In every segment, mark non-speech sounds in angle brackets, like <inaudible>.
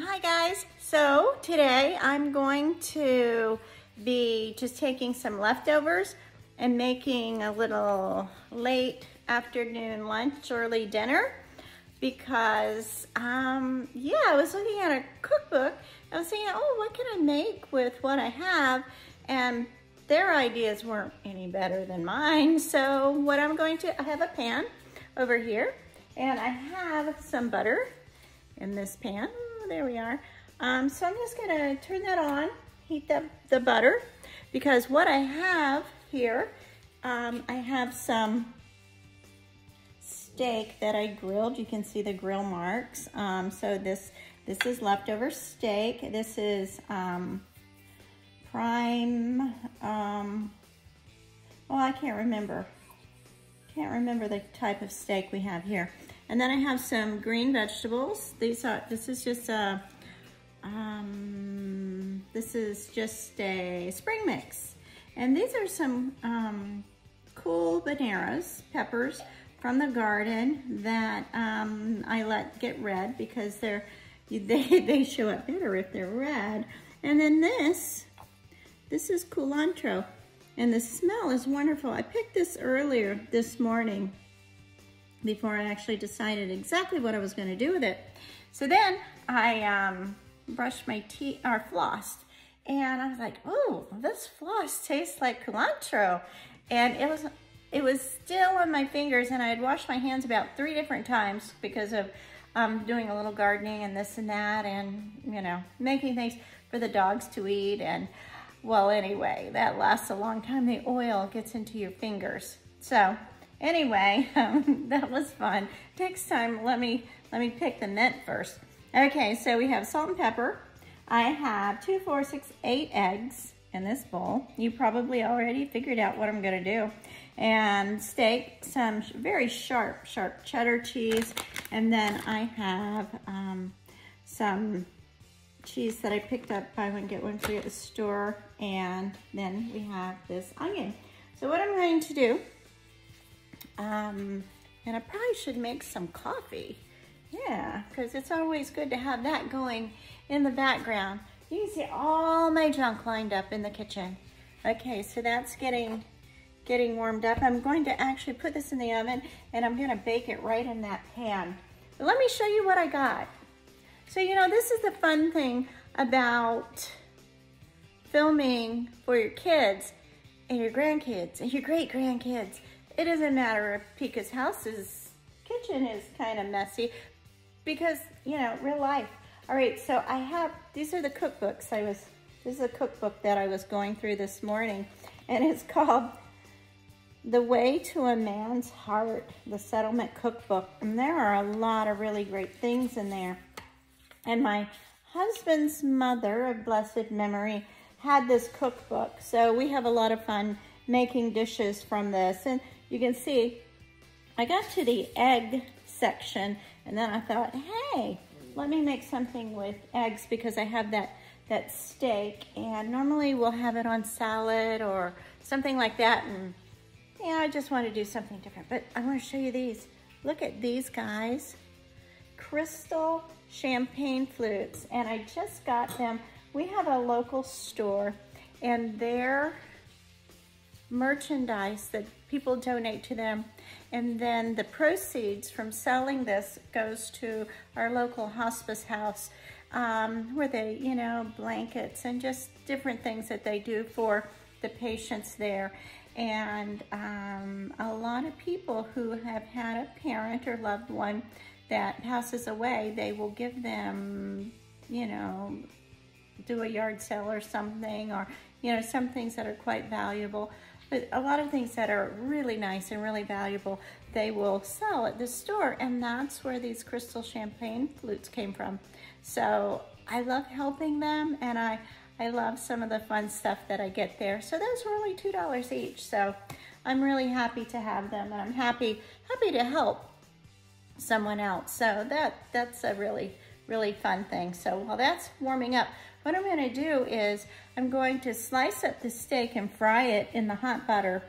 hi guys. So today I'm going to be just taking some leftovers and making a little late afternoon lunch, early dinner because um, yeah, I was looking at a cookbook. I was thinking, oh, what can I make with what I have? And their ideas weren't any better than mine. So what I'm going to, I have a pan over here and I have some butter in this pan there we are. Um, so I'm just gonna turn that on, heat the, the butter, because what I have here, um, I have some steak that I grilled. You can see the grill marks. Um, so this, this is leftover steak. This is um, prime, um, oh, I can't remember. Can't remember the type of steak we have here. And then I have some green vegetables. These are, this is just a, um, this is just a spring mix. And these are some um, cool Habaneros, peppers from the garden that um, I let get red because they're, <laughs> they, they show up better if they're red. And then this, this is culantro. And the smell is wonderful. I picked this earlier this morning before I actually decided exactly what I was gonna do with it. So then I um, brushed my teeth, or flossed, and I was like, oh, this floss tastes like culantro. And it was, it was still on my fingers and I had washed my hands about three different times because of um, doing a little gardening and this and that and, you know, making things for the dogs to eat. And well, anyway, that lasts a long time. The oil gets into your fingers. So Anyway, <laughs> um, that was fun. Next time, let me, let me pick the mint first. Okay, so we have salt and pepper. I have two, four, six, eight eggs in this bowl. You probably already figured out what I'm gonna do. And steak, some very sharp, sharp cheddar cheese. And then I have um, some cheese that I picked up buy one, get one free at the store. And then we have this onion. So what I'm going to do um, and I probably should make some coffee. Yeah, because it's always good to have that going in the background. You can see all my junk lined up in the kitchen. Okay, so that's getting getting warmed up. I'm going to actually put this in the oven and I'm gonna bake it right in that pan. But let me show you what I got. So, you know, this is the fun thing about filming for your kids and your grandkids and your great grandkids it doesn't matter if Pekah's house's kitchen is kind of messy because, you know, real life. All right, so I have, these are the cookbooks I was, this is a cookbook that I was going through this morning and it's called The Way to a Man's Heart, the Settlement Cookbook. And there are a lot of really great things in there. And my husband's mother of blessed memory had this cookbook. So we have a lot of fun making dishes from this. And you can see I got to the egg section and then I thought, hey, let me make something with eggs because I have that, that steak and normally we'll have it on salad or something like that. And yeah, I just want to do something different, but I want to show you these. Look at these guys, crystal champagne flutes. And I just got them. We have a local store and they're merchandise that people donate to them. And then the proceeds from selling this goes to our local hospice house um, where they, you know, blankets and just different things that they do for the patients there. And um, a lot of people who have had a parent or loved one that passes away, they will give them, you know, do a yard sale or something, or, you know, some things that are quite valuable. But a lot of things that are really nice and really valuable, they will sell at the store. And that's where these crystal champagne flutes came from. So I love helping them and I, I love some of the fun stuff that I get there. So those were only $2 each. So I'm really happy to have them and I'm happy, happy to help someone else. So that, that's a really, really fun thing. So while that's warming up, what I'm gonna do is I'm going to slice up the steak and fry it in the hot butter.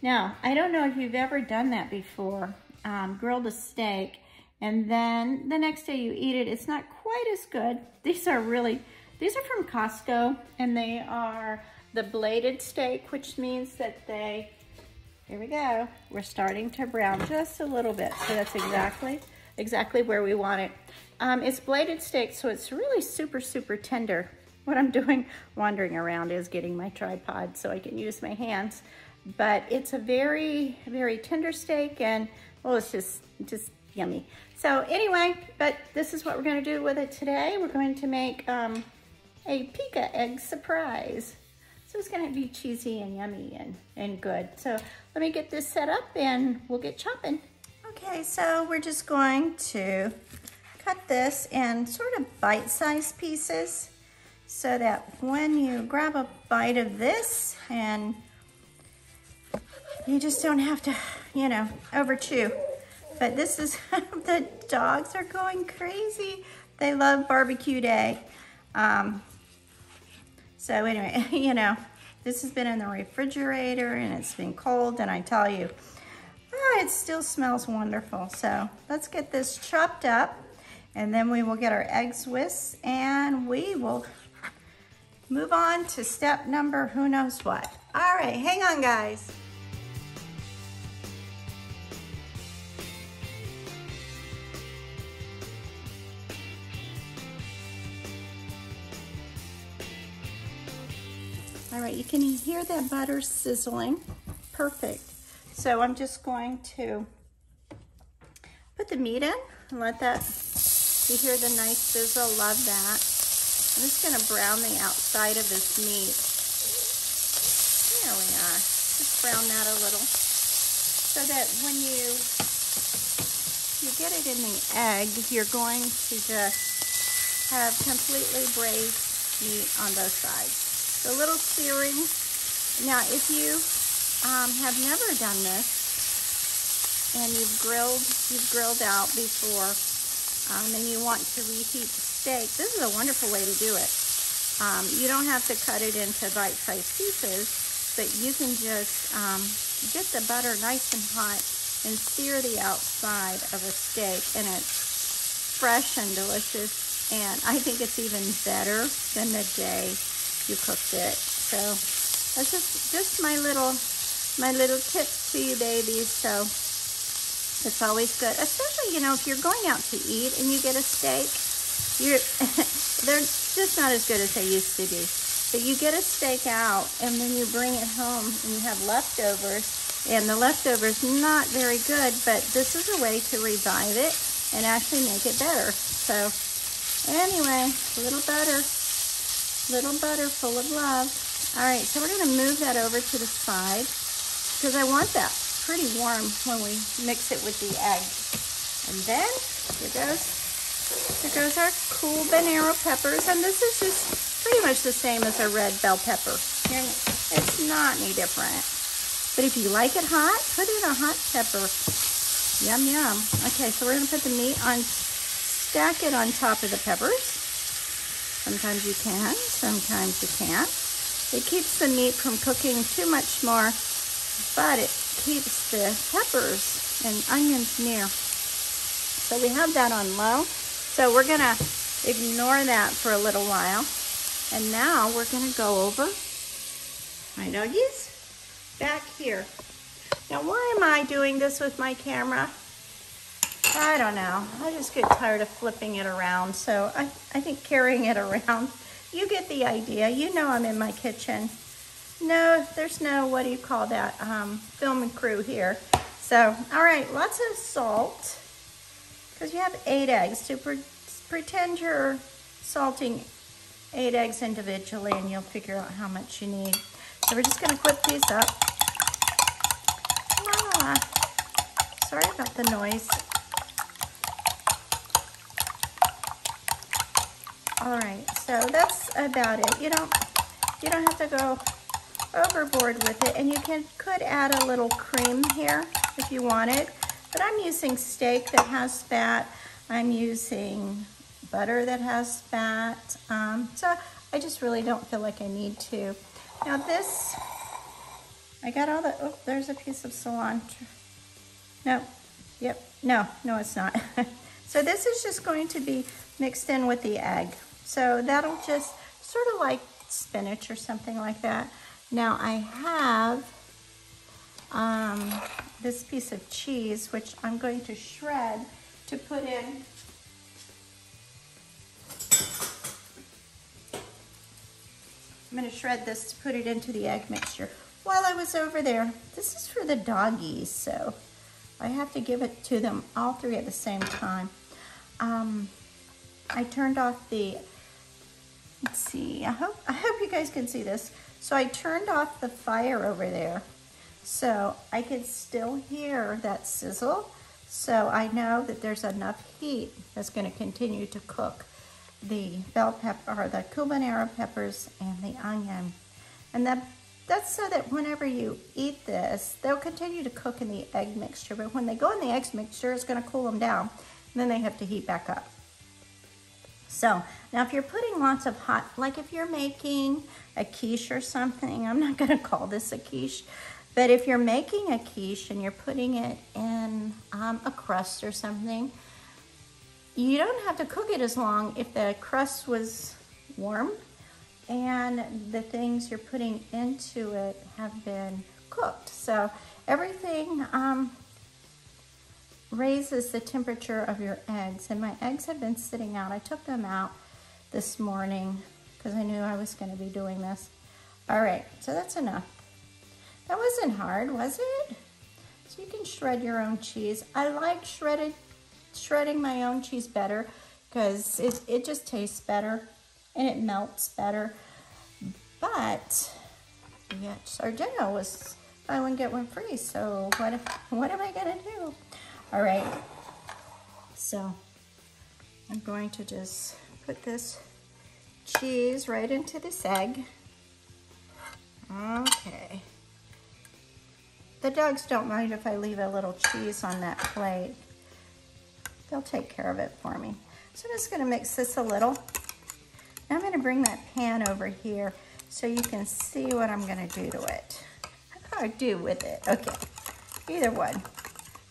Now, I don't know if you've ever done that before, um, grilled a steak And then the next day you eat it, it's not quite as good. These are really, these are from Costco and they are the bladed steak, which means that they, here we go, we're starting to brown just a little bit. So that's exactly, exactly where we want it. Um, it's bladed steak, so it's really super, super tender. What I'm doing wandering around is getting my tripod so I can use my hands. But it's a very, very tender steak and, well, it's just, just yummy. So anyway, but this is what we're gonna do with it today. We're going to make um, a Pekah egg surprise. So it's gonna be cheesy and yummy and, and good. So let me get this set up and we'll get chopping. Okay, so we're just going to cut this in sort of bite-sized pieces so that when you grab a bite of this and you just don't have to, you know, over chew. But this is, <laughs> the dogs are going crazy. They love barbecue day. Um, so anyway, <laughs> you know, this has been in the refrigerator and it's been cold and I tell you, oh, it still smells wonderful. So let's get this chopped up and then we will get our eggs whisked and we will move on to step number who knows what. All right, hang on guys. All right, you can hear that butter sizzling. Perfect. So I'm just going to put the meat in and let that, you hear the nice sizzle, love that. I'm just gonna brown the outside of this meat. There we are. Just brown that a little so that when you you get it in the egg, you're going to just have completely braised meat on both sides a little searing. Now, if you um, have never done this and you've grilled, you've grilled out before, um, and you want to reheat the steak, this is a wonderful way to do it. Um, you don't have to cut it into bite-sized pieces, but you can just um, get the butter nice and hot and sear the outside of a steak, and it's fresh and delicious. And I think it's even better than the day you cooked it. So that's just, just my little, my little tips to you babies. So it's always good, especially, you know, if you're going out to eat and you get a steak, you're, <laughs> they're just not as good as they used to be. But you get a steak out and then you bring it home and you have leftovers and the leftovers not very good, but this is a way to revive it and actually make it better. So anyway, a little butter little butter full of love. All right, so we're gonna move that over to the side because I want that pretty warm when we mix it with the egg. And then here goes, here goes our cool habanero peppers. And this is just pretty much the same as a red bell pepper. It's not any different. But if you like it hot, put in a hot pepper. Yum, yum. Okay, so we're gonna put the meat on, stack it on top of the peppers. Sometimes you can, sometimes you can't. It keeps the meat from cooking too much more, but it keeps the peppers and onions near. So we have that on low. So we're gonna ignore that for a little while. And now we're gonna go over my doggies back here. Now why am I doing this with my camera? I don't know. I just get tired of flipping it around. So I, I think carrying it <laughs> around, you get the idea. You know I'm in my kitchen. No, there's no, what do you call that, um, film and crew here. So, all right, lots of salt. Because you have eight eggs. To pre pretend you're salting eight eggs individually and you'll figure out how much you need. So we're just gonna flip these up. Ah, sorry about the noise. All right, so that's about it. You don't, you don't have to go overboard with it. And you can could add a little cream here if you wanted. But I'm using steak that has fat. I'm using butter that has fat. Um, so I just really don't feel like I need to. Now this, I got all the, oh, there's a piece of cilantro. No, yep, no, no it's not. <laughs> So this is just going to be mixed in with the egg. So that'll just sort of like spinach or something like that. Now I have um, this piece of cheese, which I'm going to shred to put in I'm gonna shred this to put it into the egg mixture. While I was over there, this is for the doggies, so I have to give it to them all three at the same time. Um, I turned off the, let's see, I hope, I hope you guys can see this. So I turned off the fire over there so I can still hear that sizzle. So I know that there's enough heat that's gonna continue to cook the bell pepper, or the cubanera peppers and the onion. And that, that's so that whenever you eat this, they'll continue to cook in the egg mixture. But when they go in the egg mixture, it's gonna cool them down. And then they have to heat back up. So now if you're putting lots of hot, like if you're making a quiche or something, I'm not gonna call this a quiche, but if you're making a quiche and you're putting it in um, a crust or something, you don't have to cook it as long if the crust was warm and the things you're putting into it have been cooked. So everything um, raises the temperature of your eggs. And my eggs have been sitting out. I took them out this morning because I knew I was going to be doing this. All right, so that's enough. That wasn't hard, was it? So you can shred your own cheese. I like shredded shredding my own cheese better because it, it just tastes better and it melts better. But yeah, Sargento was buy one get one free. So what what am I gonna do? All right. So I'm going to just put this cheese right into this egg. Okay. The dogs don't mind if I leave a little cheese on that plate. They'll take care of it for me. So I'm just gonna mix this a little. Now I'm gonna bring that pan over here so you can see what I'm gonna do to it. Or do with it, okay. Either one.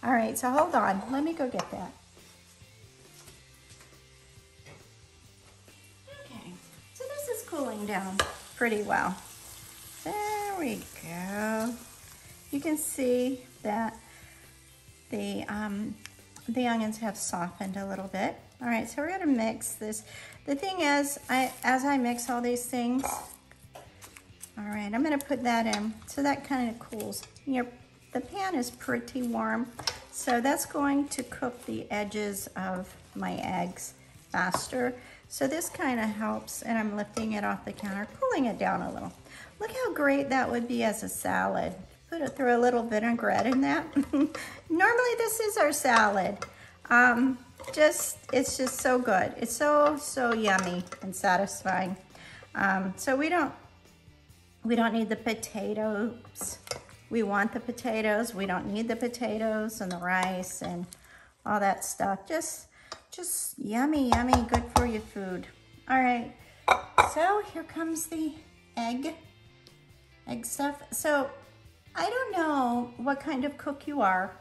All right, so hold on. Let me go get that. Okay, so this is cooling down pretty well. There we go. You can see that the um, the onions have softened a little bit. All right, so we're gonna mix this. The thing is, I as I mix all these things, all right, I'm gonna put that in so that kind of cools. Your, the pan is pretty warm, so that's going to cook the edges of my eggs faster. So this kind of helps, and I'm lifting it off the counter, pulling it down a little. Look how great that would be as a salad. Put it through a little vinaigrette in that. <laughs> Normally this is our salad. Um, just, it's just so good. It's so, so yummy and satisfying. Um, so we don't, we don't need the potatoes. We want the potatoes. We don't need the potatoes and the rice and all that stuff. Just, just yummy, yummy, good for you food. All right, so here comes the egg, egg stuff. So I don't know what kind of cook you are,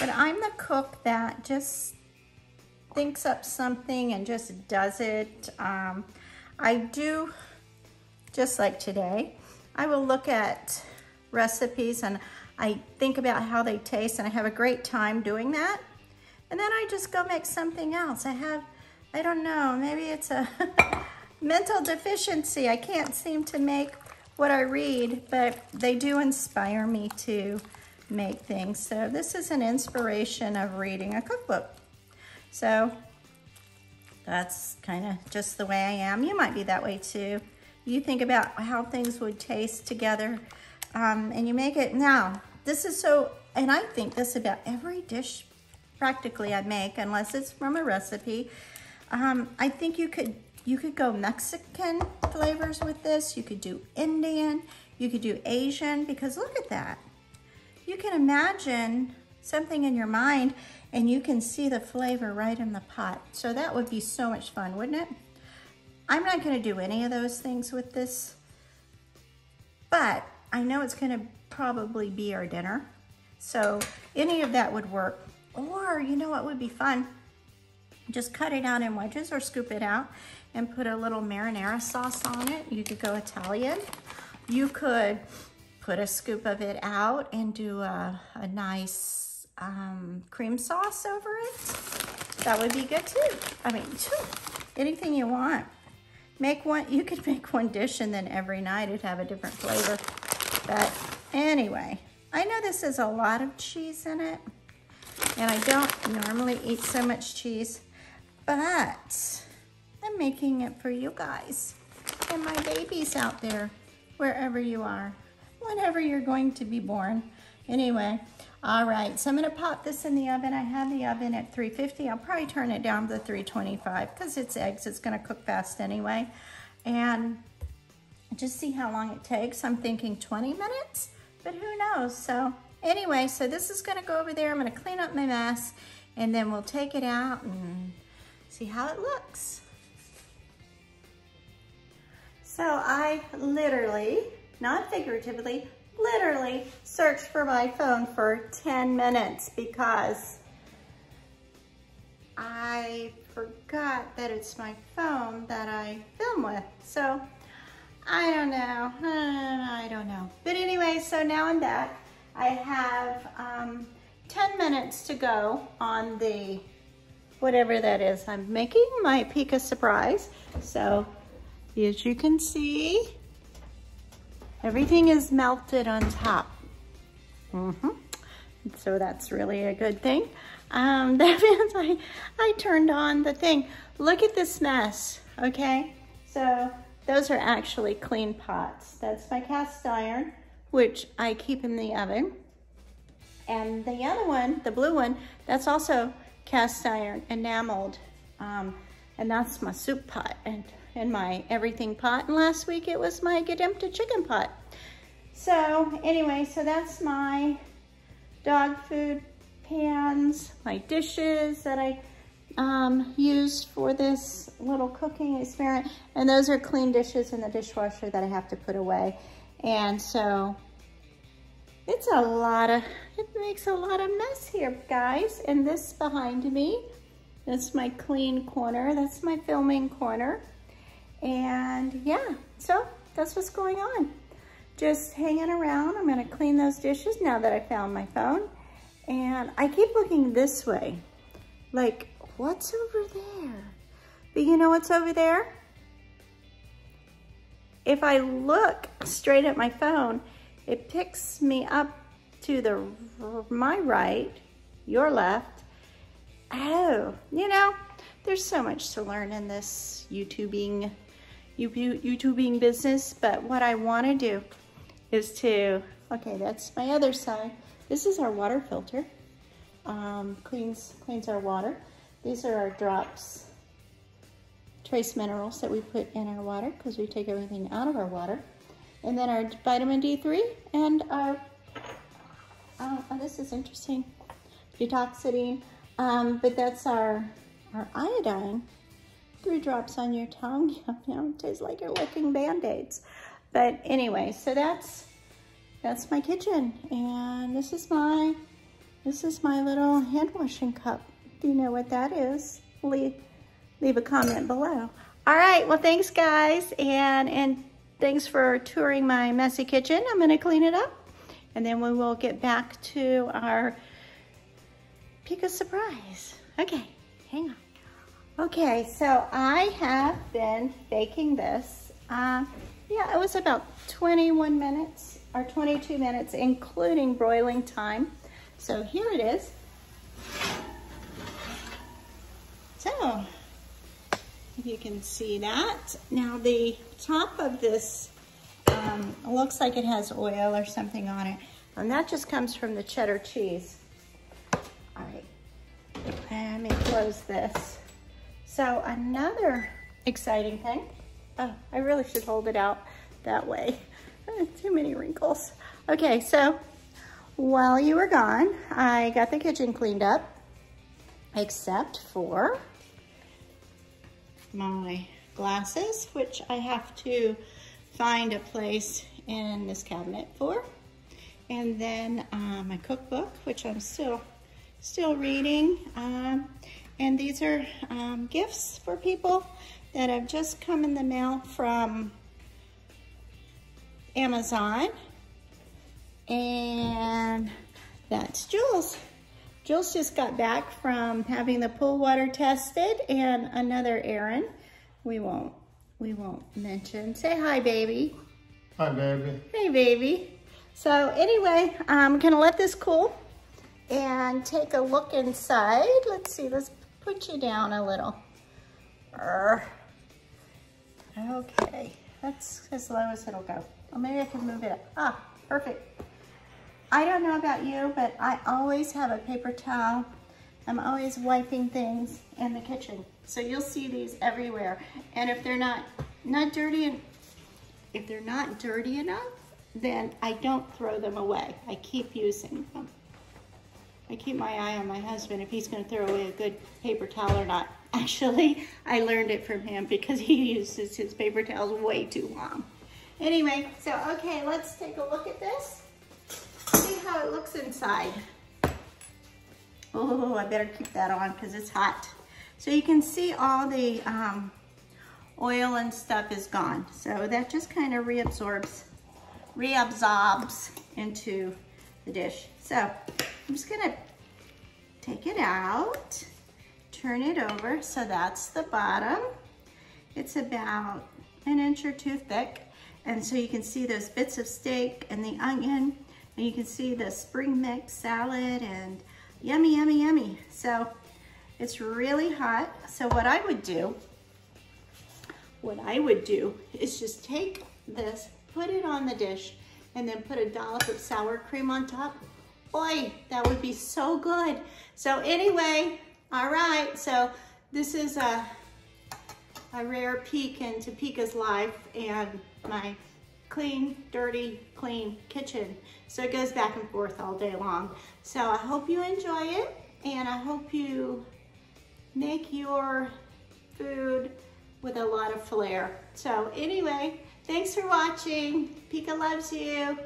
but I'm the cook that just thinks up something and just does it. Um, I do, just like today, I will look at recipes and I think about how they taste and I have a great time doing that. And then I just go make something else. I have, I don't know, maybe it's a <laughs> mental deficiency. I can't seem to make what I read, but they do inspire me to make things. So this is an inspiration of reading a cookbook. So that's kind of just the way I am. You might be that way too. You think about how things would taste together um, and you make it. Now, this is so, and I think this about every dish practically I make, unless it's from a recipe. Um, I think you could you could go Mexican flavors with this. You could do Indian. You could do Asian because look at that. You can imagine something in your mind and you can see the flavor right in the pot. So that would be so much fun, wouldn't it? I'm not gonna do any of those things with this, but I know it's gonna probably be our dinner. So any of that would work. Or you know what would be fun? Just cut it out in wedges or scoop it out and put a little marinara sauce on it. You could go Italian. You could put a scoop of it out and do a, a nice um, cream sauce over it. That would be good too. I mean, anything you want. Make one, you could <laughs> make one dish and then every night it'd have a different flavor. But anyway, I know this has a lot of cheese in it and I don't normally eat so much cheese, but I'm making it for you guys and my babies out there, wherever you are, whenever you're going to be born. Anyway, all right, so I'm gonna pop this in the oven. I have the oven at 350. I'll probably turn it down to 325 because it's eggs, it's gonna cook fast anyway. And just see how long it takes. I'm thinking 20 minutes, but who knows? So anyway, so this is gonna go over there. I'm gonna clean up my mess and then we'll take it out and see how it looks. So I literally, not figuratively, literally searched for my phone for 10 minutes because I forgot that it's my phone that I film with. So I don't know, I don't know. But anyway, so now I'm back. I have um, 10 minutes to go on the whatever that is. I'm making my Pekah Surprise. So as you can see, everything is melted on top. Mm -hmm. So that's really a good thing. Um, <laughs> that means I, I turned on the thing. Look at this mess, okay? So those are actually clean pots. That's my cast iron, which I keep in the oven. And the other one, the blue one, that's also cast iron enameled. Um, and that's my soup pot and, and my everything pot. And last week it was my Gedempta chicken pot. So anyway, so that's my dog food pans, my dishes that I um, used for this little cooking experiment. And those are clean dishes in the dishwasher that I have to put away. And so it's a lot of, it makes a lot of mess here, guys. And this behind me, that's my clean corner. That's my filming corner. And yeah, so that's what's going on. Just hanging around. I'm gonna clean those dishes now that I found my phone. And I keep looking this way. Like, what's over there? But you know what's over there? If I look straight at my phone, it picks me up to the my right, your left. Oh, you know, there's so much to learn in this YouTubing, YouTubing business, but what I want to do is to, okay, that's my other side. This is our water filter. Um, cleans, cleans our water. These are our drops, trace minerals that we put in our water because we take everything out of our water and then our vitamin D3 and our, oh, oh this is interesting, Detoxadine, um, but that's our, our iodine. Three drops on your tongue, you know, it tastes like you're licking Band-Aids. But anyway, so that's, that's my kitchen. And this is my, this is my little hand washing cup. Do you know what that is? Leave, leave a comment below. All right, well, thanks guys. And, and Thanks for touring my messy kitchen. I'm gonna clean it up and then we will get back to our Pekah surprise. Okay, hang on. Okay, so I have been baking this. Uh, yeah, it was about 21 minutes or 22 minutes, including broiling time. So here it is. So you can see that. Now the top of this um, looks like it has oil or something on it. And that just comes from the cheddar cheese. All right, let me close this. So another exciting thing. Oh, I really should hold it out that way. <laughs> Too many wrinkles. Okay, so while you were gone, I got the kitchen cleaned up, except for my glasses, which I have to find a place in this cabinet for. And then uh, my cookbook, which I'm still still reading. Um, And these are um, gifts for people that have just come in the mail from Amazon. And that's Jules. Jules just got back from having the pool water tested and another errand. We won't, we won't mention. Say hi, baby. Hi, baby. Hey, baby. So anyway, I'm gonna let this cool and take a look inside. Let's see, let's put you down a little. Okay, that's as low as it'll go. Or maybe I can move it up. Ah, perfect. I don't know about you, but I always have a paper towel. I'm always wiping things in the kitchen. So you'll see these everywhere. And if they're not, not dirty, and if they're not dirty enough, then I don't throw them away. I keep using them. I keep my eye on my husband if he's gonna throw away a good paper towel or not. <laughs> Actually, I learned it from him because he <laughs> uses his paper towels way too long. Anyway, so okay, let's take a look at this. How it looks inside. Oh, I better keep that on because it's hot. So you can see all the um, oil and stuff is gone. So that just kind of reabsorbs, reabsorbs into the dish. So I'm just gonna take it out, turn it over. So that's the bottom. It's about an inch or two thick. And so you can see those bits of steak and the onion, and you can see the spring mix salad and yummy, yummy, yummy. So it's really hot. So what I would do, what I would do is just take this, put it on the dish, and then put a dollop of sour cream on top. Boy, that would be so good. So anyway, all right, so this is a, a rare peek into Pekah's life and my clean, dirty, clean kitchen. So it goes back and forth all day long. So I hope you enjoy it and I hope you make your food with a lot of flair. So anyway, thanks for watching. Pekah loves you.